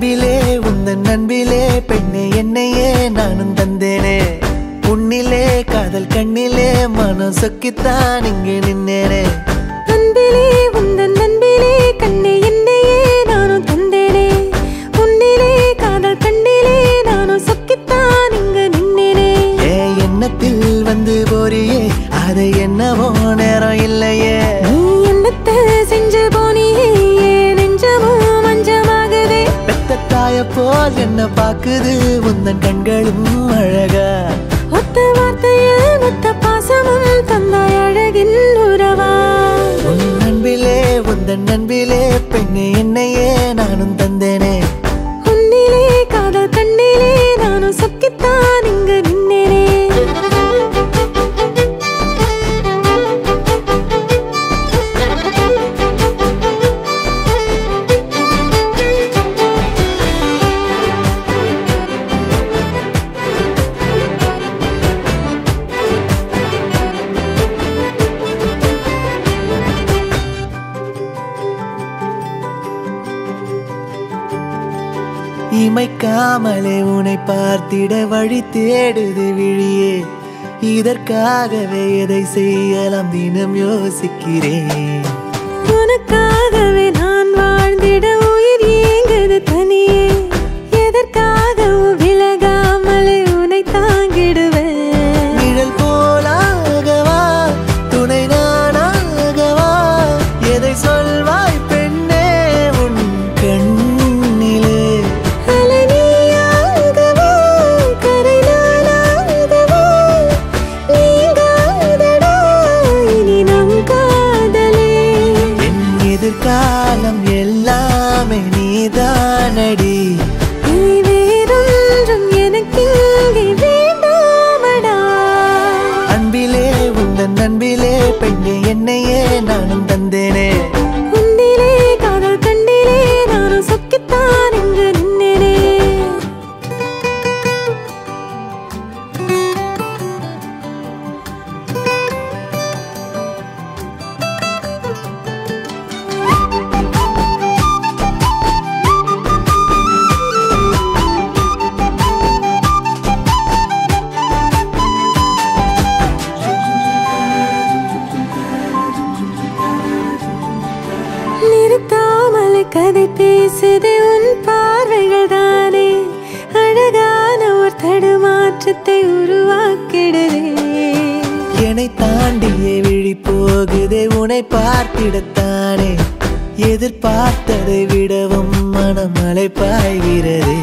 அன்பிலே உந்தன் அன்பிலே பெண்ணே என்னையே நானும் தந்தேனே. உன்னிலே காதல் கண்ணிலே மனம் சொக்கித்தான் இங்கே நின்னேனே. என்ன பாக்குது உந்தன் கண்களும் அழகா. ஒத்த வார்த்தையில் மொத்த பாசமும் தந்தாய் அழகின் உறவா. உன் அன்பிலே உந்தன் அன்பிலே பெண்ணே என்னையே நானும் தந்தேனே. இமைக்காமலே உனை பார்த்திட வழி தேடுது விழியே. இதற்காகவே எதை செய்யலாம் தினம் யோசிக்கிறேன். ficar உருவாக்கிடுதே என்னை தாண்டியே விழி போகுதே உன்னை பார்த்திடத்தானே. எதிர்பார்த்ததை விடவும் மனமலை பாய்கிறதே.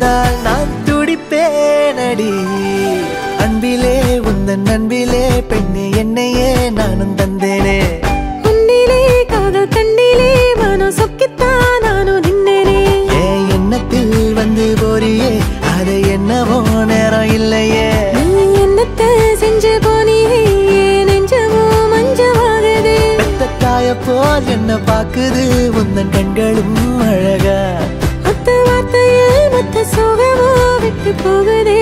இருந்தால் நான் துடிப்பேனடி. அன்பிலே உந்தன் அன்பிலே பெண்ணே என்னையே நானும் தந்தேனே. உன்னிலே காதல் கண்ணிலே மனம் சொக்கித்தான் நானும் நின்னேனே. ஏன் எண்ணத்தில் வந்து போறியே அது என்னவோ நேரம் இல்லையே. என்னத்த செஞ்சு போனியே நெஞ்சமோ மஞ்சமாகுதே. தாய போல் என்ன பாக்குது உந்தன் கண்களும் அழகா. ஒத்த சுகமோ விட்டு போகுதே